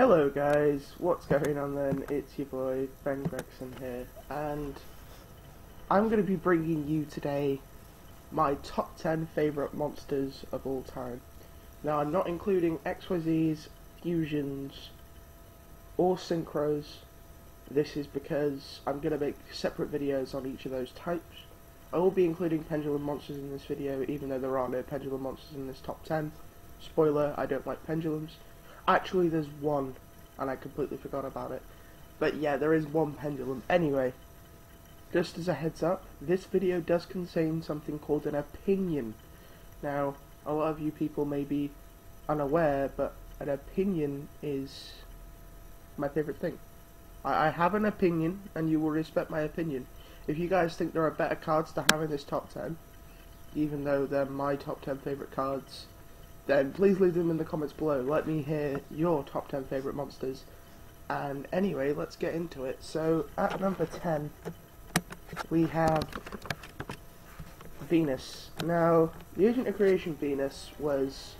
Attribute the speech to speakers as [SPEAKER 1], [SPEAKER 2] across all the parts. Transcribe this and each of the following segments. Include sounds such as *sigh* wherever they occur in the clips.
[SPEAKER 1] Hello guys, what's going on then? It's your boy Ben Gregson here, and I'm going to be bringing you today my top 10 favourite monsters of all time. Now I'm not including XYZs, fusions, or synchros. This is because I'm going to make separate videos on each of those types. I will be including pendulum monsters in this video, even though there are no pendulum monsters in this top 10. Spoiler, I don't like pendulums. Actually, there's one, and I completely forgot about it. But yeah, there is one pendulum. Anyway, just as a heads up, this video does contain something called an opinion. Now, a lot of you people may be unaware, but an opinion is my favourite thing. I, I have an opinion, and you will respect my opinion. If you guys think there are better cards to have in this top 10, even though they're my top 10 favourite cards, then please leave them in the comments below. Let me hear your top 10 favourite monsters. And anyway, let's get into it. So, at number 10, we have Venus. Now, the Agent of Creation Venus was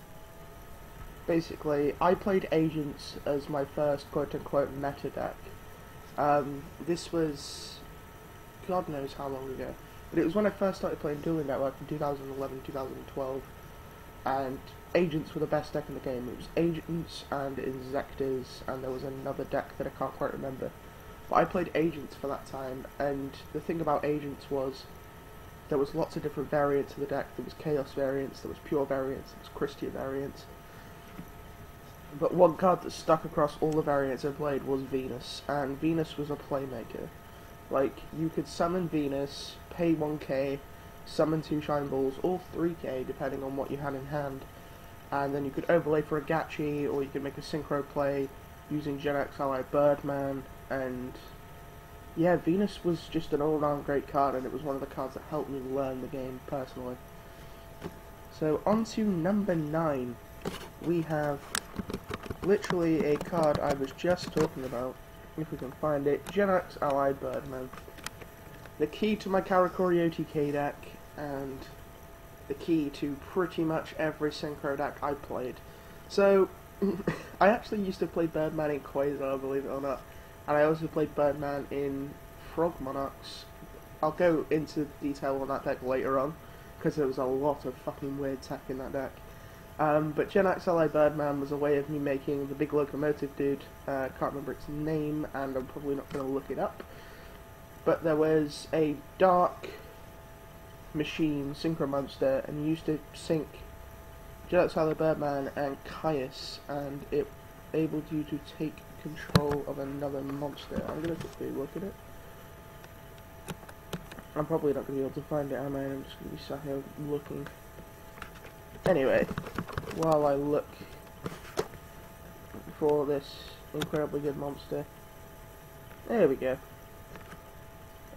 [SPEAKER 1] basically, I played Agents as my first quote-unquote meta deck. Um, this was, God knows how long ago, but it was when I first started playing Dueling Network in 2011, 2012, and Agents were the best deck in the game. It was Agents and Inzektors, and there was another deck that I can't quite remember. But I played Agents for that time, and the thing about Agents was there was lots of different variants of the deck. There was Chaos variants, there was Pure variants, there was Kristya variants. But one card that stuck across all the variants I played was Venus, and Venus was a playmaker. Like, you could summon Venus, pay 1k, summon two Shine Balls, or 3k, depending on what you had in hand, and then you could overlay for a Gachi, or you could make a synchro play using Genex Ally Birdman, and yeah, Venus was just an all-round great card, and it was one of the cards that helped me learn the game personally. So on to number 9, we have literally a card I was just talking about, if we can find it, Genex Ally Birdman. The key to my Karakuri OTK deck, and the key to pretty much every synchro deck I played. So, *laughs* I actually used to play Birdman in Quasar, believe it or not, and I also played Birdman in Frog Monarchs. I'll go into detail on that deck later on, because there was a lot of fucking weird tech in that deck. Um, but Genex Ally Birdman was a way of me making the big locomotive dude. Uh, can't remember its name, and I'm probably not going to look it up. But there was a dark machine, Synchro Monster, and used to sync Ally Birdman and Caius, and it enabled you to take control of another monster. I'm going to quickly look at it. I'm probably not going to be able to find it, am I? I'm just going to be sat here looking. Anyway, while I look for this incredibly good monster, there we go.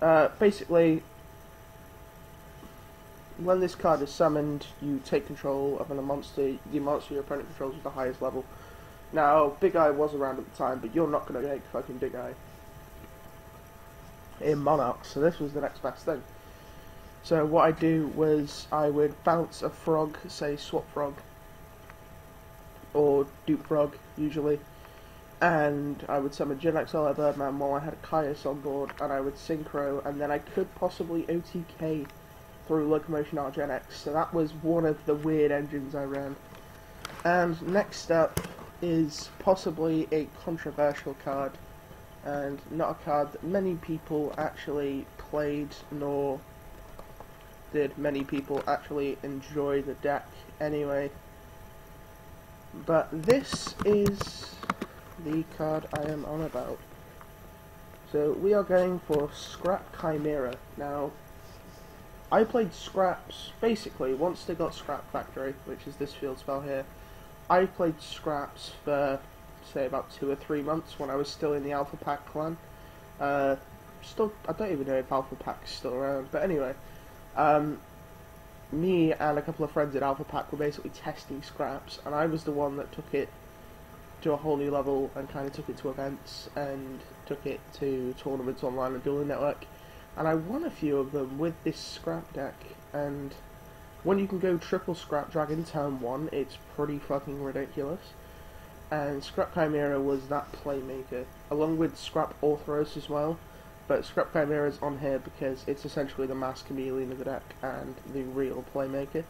[SPEAKER 1] Uh, basically, when this card is summoned, you take control of a monster. The monster your opponent controls is the highest level. Now, Big Eye was around at the time, but you're not going to take fucking Big Eye in Monarch, so this was the next best thing. So what I do was I would bounce a frog, say Swap Frog, or Dupe Frog, usually, and I would summon Genex Ally Birdman while I had Caius on board, and I would Synchro, and then I could possibly OTK through Locomotion R-Genex, so that was one of the weird engines I ran. And next up is possibly a controversial card, and not a card that many people actually played, nor did many people actually enjoy the deck anyway. But this is the card I am on about. So we are going for Scrap Chimera. Now, I played Scraps, basically, once they got Scrap Factory, which is this field spell here, I played Scraps for, say, about two or three months when I was still in the Alpha Pack clan. Uh, still, I don't even know if Alpha Pack's still around, but anyway, um, me and a couple of friends at Alpha Pack were basically testing Scraps, and I was the one that took it to a whole new level and kind of took it to events and took it to tournaments online and Dueling Network and I won a few of them with this scrap deck, and when you can go triple scrap dragon turn one, it's pretty fucking ridiculous. and Scrap Chimera was that playmaker, along with Scrap Orthros as well. But Scrap Chimera is on here because it's essentially the mass chameleon of the deck and the real playmaker.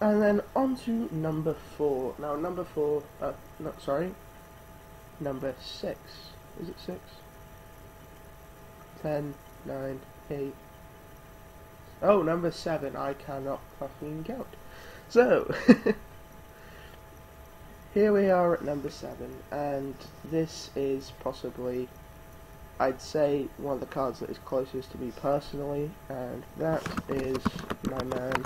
[SPEAKER 1] And then on to number four. Now number four, uh, no, sorry, number six. Is it six? Ten, nine, eight. Oh, number seven. I cannot fucking count. So, *laughs* here we are at number seven, and this is possibly, I'd say, one of the cards that is closest to me personally, and that is my man,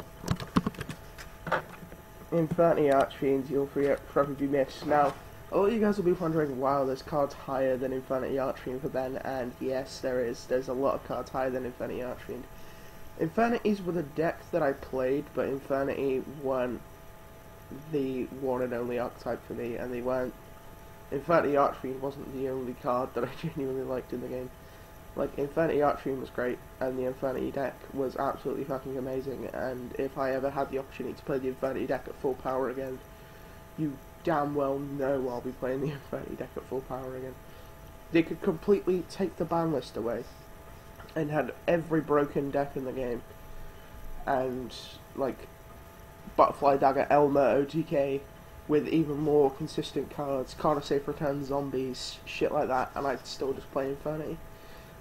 [SPEAKER 1] Infernity Archfiend, you'll be missed. Now, a lot of you guys will be wondering, wow, this card's higher than Infernity Archfiend for Ben, and yes, there is. There's a lot of cards higher than Infernity Archfiend. Infernitys were the deck that I played, but Infernity weren't the one and only archetype for me, and they weren't. Infernity Archfiend wasn't the only card that I *laughs* genuinely liked in the game. Like, Infernity Archfiend was great, and the Infernity deck was absolutely fucking amazing, and if I ever had the opportunity to play the Infernity deck at full power again, you damn well know I'll be playing the *laughs* Infernity deck at full power again. They could completely take the ban list away and had every broken deck in the game. And like Butterfly Dagger, Elma, OTK, with even more consistent cards, Card of Safe Return, Zombies, shit like that, and I'd still just play Infernity.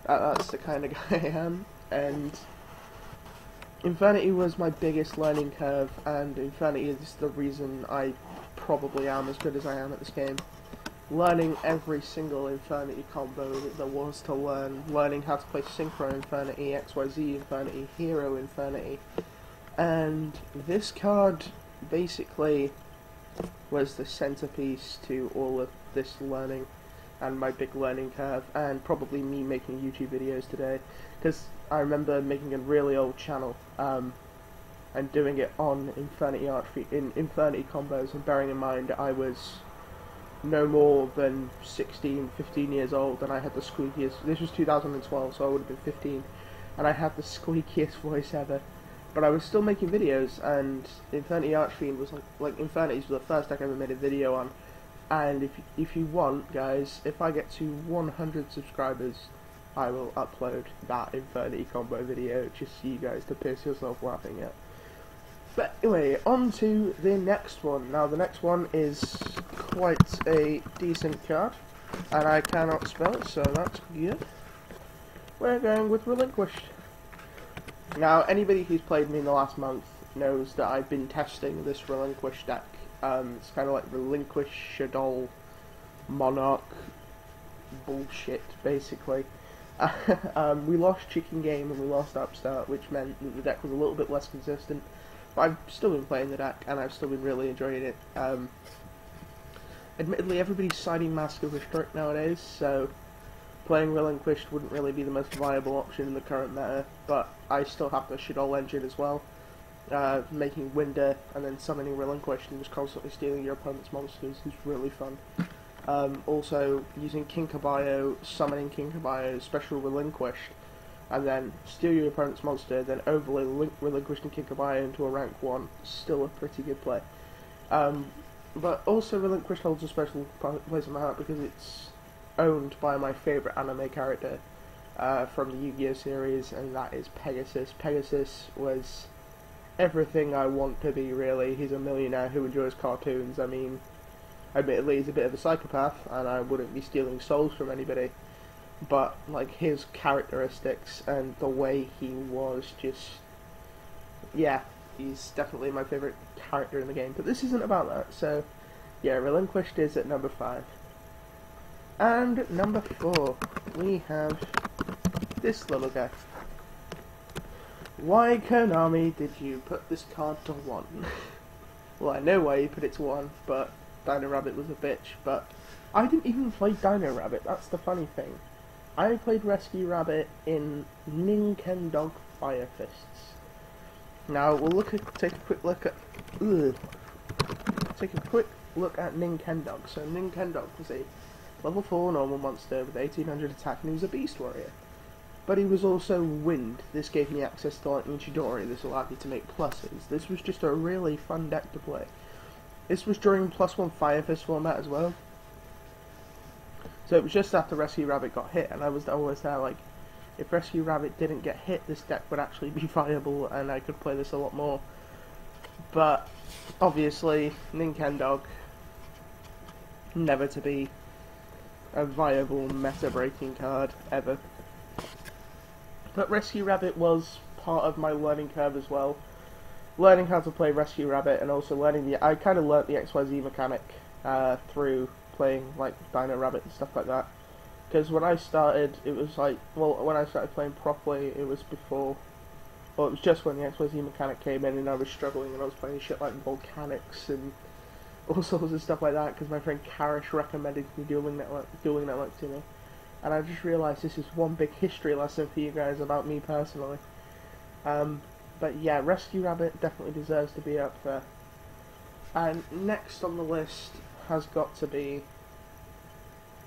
[SPEAKER 1] That, that's *laughs* the kind of guy I am, and Infernity was my biggest learning curve, and Infernity is the reason I probably am as good as I am at this game. Learning every single Infernity combo that there was to learn, learning how to play Synchro Infernity, XYZ Infernity, Hero Infernity, and this card basically was the centerpiece to all of this learning and my big learning curve, and probably me making YouTube videos today, because I remember making a really old channel, um, and doing it on Infernity Arch in Infernity combos, and bearing in mind I was no more than 16, 15 years old, and I had the squeakiest. This was 2012, so I would have been 15, and I had the squeakiest *laughs* voice ever. But I was still making videos, and Infernity Archfiend was like, like Infernity was the first deck I ever made a video on. And if if you want, guys, if I get to 100 subscribers, I will upload that Infernity combo video just so you guys to piss yourself laughing at. But anyway, on to the next one. Now, the next one is quite a decent card, and I cannot spell it, so that's good. We're going with Relinquished. Now, anybody who's played me in the last month knows that I've been testing this Relinquished deck. Um, it's kind of like Relinquish, Shaddoll, Monarch, bullshit, basically. *laughs* um, we lost Chicken Game and we lost Upstart, which meant that the deck was a little bit less consistent. But I've still been playing the deck, and I've still been really enjoying it. Um, admittedly, everybody's citing Mask of Restrict nowadays, so playing Relinquished wouldn't really be the most viable option in the current meta, but I still have the Shaddoll engine as well. Uh, making Winda and then summoning Relinquished and just constantly stealing your opponent's monsters is really fun. Um, also, using King Caballo, summoning King Caballo, special Relinquished, and then steal your opponent's monster, then overlay link relinquishing Kinka-byo into a rank 1. Still a pretty good play. Um, but also Relinquish holds a special place in my heart because it's owned by my favourite anime character uh, from the Yu-Gi-Oh series, and that is Pegasus. Pegasus was everything I want to be, really. He's a millionaire who enjoys cartoons. I mean, admittedly, he's a bit of a psychopath, and I wouldn't be stealing souls from anybody but like his characteristics and the way he was just yeah he's definitely my favorite character in the game but this isn't about that so yeah relinquished is at number five and number four we have this little guy why Konami did you put this card to one *laughs* well I know why you put it to one but Dino Rabbit was a bitch but I didn't even play Dino Rabbit that's the funny thing I played Rescue Rabbit in Ninkendog Fire Fists. Now we'll look at take a quick look at ugh, take a quick look at Ninkendog. So Ninkendog was a level four normal monster with 1800 attack and he was a beast warrior. But he was also wind. This gave me access to Lightning Chidori. This allowed me to make pluses. This was just a really fun deck to play. This was during plus one Fire Fist format as well. So it was just after Rescue Rabbit got hit, and I was always there like, if Rescue Rabbit didn't get hit, this deck would actually be *laughs* viable, and I could play this a lot more. But obviously, Nintendo never to be a viable meta-breaking card ever. But Rescue Rabbit was part of my learning curve as well. Learning how to play Rescue Rabbit and also learning the... I kind of learnt the XYZ mechanic uh, through playing like Dino Rabbit and stuff like that. Because when I started, it was like... Well, when I started playing properly, it was before... Well, it was just when the XYZ mechanic came in and I was struggling and I was playing shit like Volcanics and all *laughs* sorts of stuff like that because my friend Karish recommended me Dueling Network, Dueling Network to me. And I just realised this is one big history lesson for you guys about me personally. Um, but yeah, Rescue Rabbit definitely deserves to be up there. And next on the list has got to be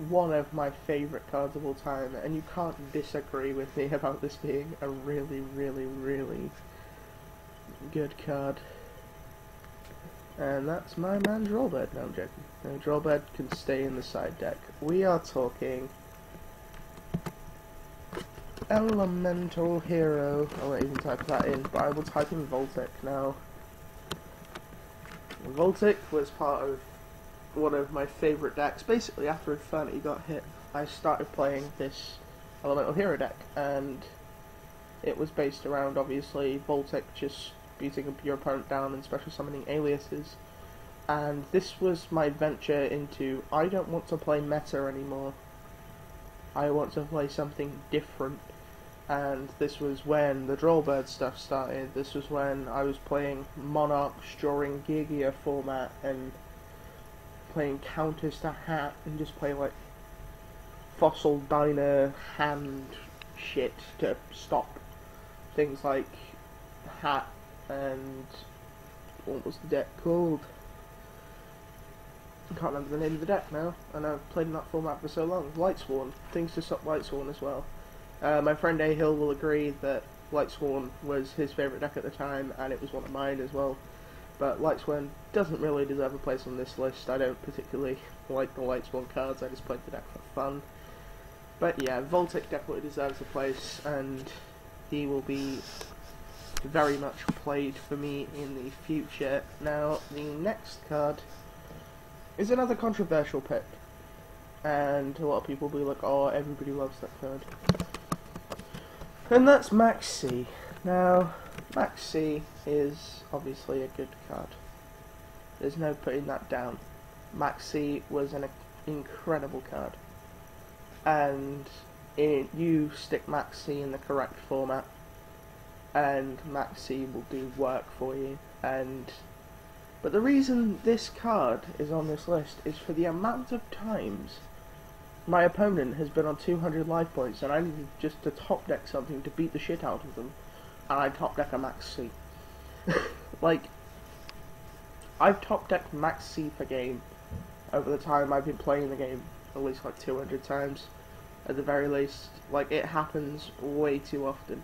[SPEAKER 1] one of my favourite cards of all time, and you can't disagree with me *laughs* about this being a really, really, really good card. And that's my man Drollbird. No, I'm joking. No, Drollbird can stay in the side deck. We are talking Elemental Hero. I won't even type that in, but I will type in Voltic now. Voltic was part of one of my favourite decks. Basically, after Infernity got hit, I started playing this Elemental Hero deck, and it was based around, obviously, Voltec just beating up your opponent down and special summoning aliases. And this was my venture into I don't want to play meta anymore. I want to play something different. And this was when the Drollbird stuff started. This was when I was playing Monarchs during Gear format and playing counters to hat and just play like Fossil Dyna hand shit to stop things like hat and what was the deck called? I can't remember the name of the deck now, and I've played in that format for so long. Lightsworn, things to stop Lightsworn as well. Uh, my friend A Hill will agree that Lightsworn was his favourite deck at the time, and it was one of mine as well. But Lightsworn doesn't really deserve a place on this list. I don't particularly like the Lightsworn cards, I just played the deck for fun. But yeah, Voltic definitely deserves a place, and he will be very much played for me in the future. Now, the next card is another controversial pick. And a lot of people will be like, oh, everybody loves that card. And that's Maxx C. Now, Maxx C is obviously a good card. There's no putting that down. Maxx C was an incredible card. And it, you stick Maxx C in the correct format, and Maxx C will do work for you. And but the reason this card is on this list is for the amount of times my opponent has been on 200 life points and I needed just to top deck something to beat the shit out of them, and I top deck a Maxx C. *laughs* like, I've top decked Maxx C per game over the time I've been playing the game at least like 200 times at the very least. Like, it happens way too often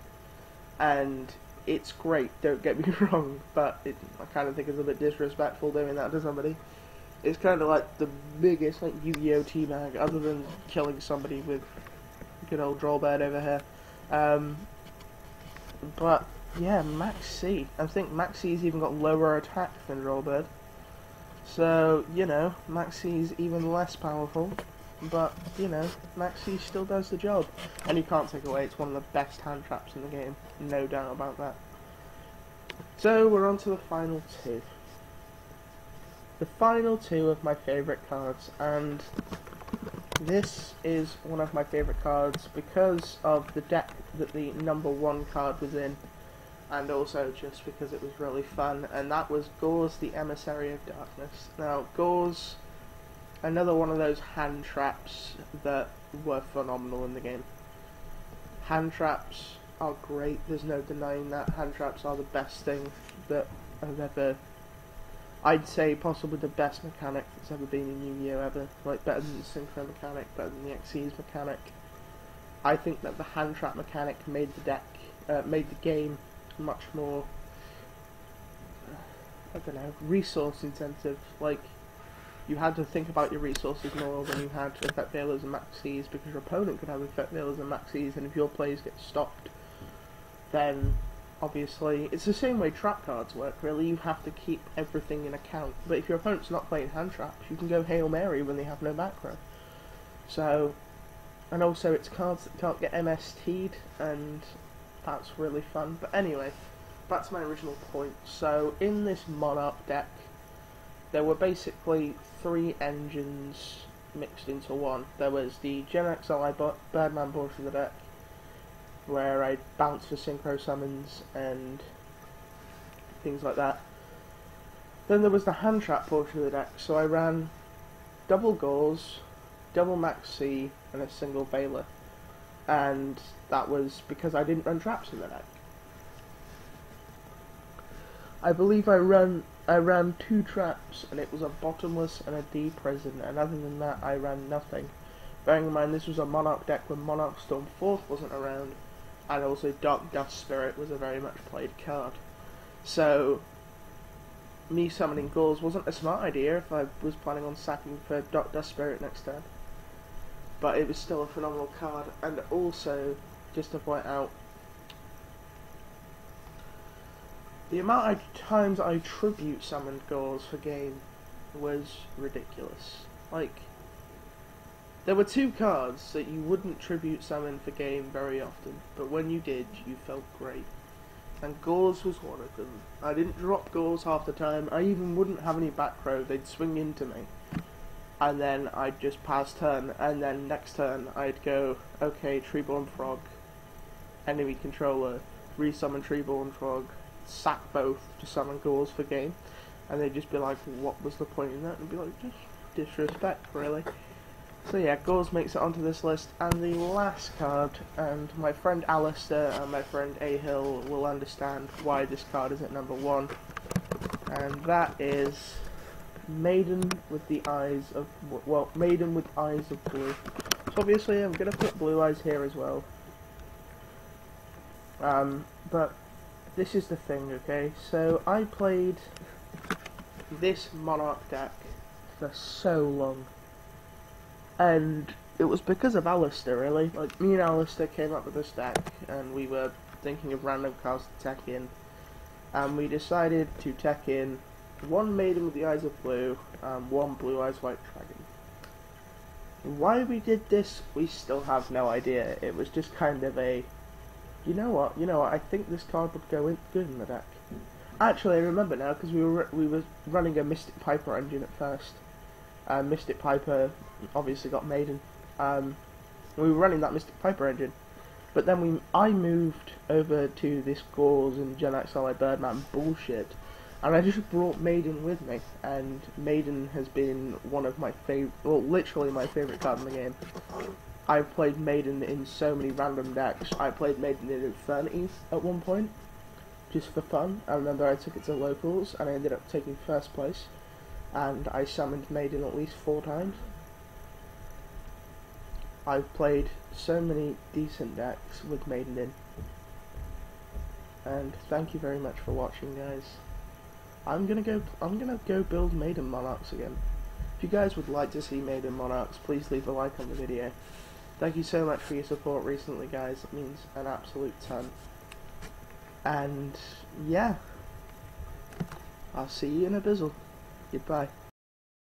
[SPEAKER 1] and it's great. Don't get *laughs* me wrong, but it, I kind of think it's a bit disrespectful doing that to somebody. It's kind of like the biggest like Yu-Gi-Oh T-Mag, other than killing somebody with good old Drollbird over here. Um, but yeah, Maxx C. I think Maxx C's even got lower attack than Drollbird. So, you know, Maxx C's even less powerful but you know, Maxx C still does the job, and you can't take away it's one of the best hand traps in the game, no doubt about that. So we're on to the final two. The final two of my favourite cards, and this is one of my favourite cards because of the deck that the number one card was in, and also just because it was really fun, and that was Gorz the Emissary of Darkness. Now, Gorz another one of those hand traps that were phenomenal in the game. Hand traps are great, there's no denying that. Hand traps are the best thing that I've ever... I'd say possibly the best mechanic that's ever been in Yu-Gi-Oh! ever. Like, better than the Synchro mechanic, better than the Xyz mechanic. I think that the hand trap mechanic made the deck, uh, made the game much more I don't know, resource intensive. Like, you had to think about your resources more than you had Effect Veilers and maxis because your opponent could have Effect Veilers and maxis, and if your plays get stopped, then obviously it's the same way trap cards work. Really, you have to keep everything in account. But if your opponent's not playing hand traps, you can go hail mary when they have no back. So, and also it's cards that can't get MST'd, and that's really fun. But anyway, back to my original point. So in this Monarch deck, there were basically three engines mixed into one. There was the Genex Ally Birdman portion of the deck, where I bounce for synchro summons and things like that. Then there was the hand trap portion of the deck, so I ran double Gorz, double Maxx C, and a single Veiler. And that was because I didn't run traps in the deck. I believe I ran I ran two traps and it was a bottomless and a D prison and other than that I ran nothing. Bearing in mind this was a Monarch deck when Monarch Storm 4th wasn't around and also Dark Dust Spirit was a very much played card. So me summoning Gorz wasn't a smart idea if I was planning on sacking for Dark Dust Spirit next turn. But it was still a phenomenal card and also just to point out The amount of times I tribute summoned Gorz for game was ridiculous. Like, there were two cards that you wouldn't tribute summon for game very often, but when you did, you felt great. And Gorz was one of them. I didn't drop Gorz half the time, I even wouldn't have any back row, they'd swing into me. And then I'd just pass turn, and then next turn I'd go, okay, Treeborn Frog, enemy controller, resummon Treeborn Frog, sack both to summon Gorz for game, and they'd just be like, what was the point in that? And be like, just disrespect, really. So yeah, Gorz makes it onto this list, and the last card, and my friend Alistair and my friend A Hill will understand why this card is at number one, and that is Maiden with the eyes of, well, Maiden with eyes of blue. So obviously I'm going to put blue eyes here as well. Um, but this is the thing, okay? So I played this Monarch deck for so long. And it was because of Alistair, really. Like, me and Alistair came up with this deck, and we were thinking of random cards to tech in. And we decided to tech in one Maiden with the Eyes of Blue, and one Blue Eyes White Dragon. Why we did this, we still have no idea. It was just kind of a you know what? You know what? I think this card would go in good in the deck. Actually, I remember now because we were we were running a Mystic Piper engine at first. Uh, Mystic Piper obviously got Maiden. Um, we were running that Mystic Piper engine, but then we I moved over to this Gorz and Genex Ally Birdman bullshit, and I just brought Maiden with me, and Maiden has been one of my favorite, well, literally my favorite card in the game. I've played Maiden in so many random decks. I played Maiden in Infernities at one point, just for fun. I remember I took it to locals and I ended up taking first place. And I summoned Maiden at least four times. I've played so many decent decks with Maiden in. And thank you very much for watching guys. I'm gonna go I'm gonna go build Maiden Monarchs again. If you guys would like to see Maiden Monarchs, please leave a like on the video. Thank you so much for your support recently, guys. It means an absolute ton. And, yeah. I'll see you in a bizzle. Goodbye.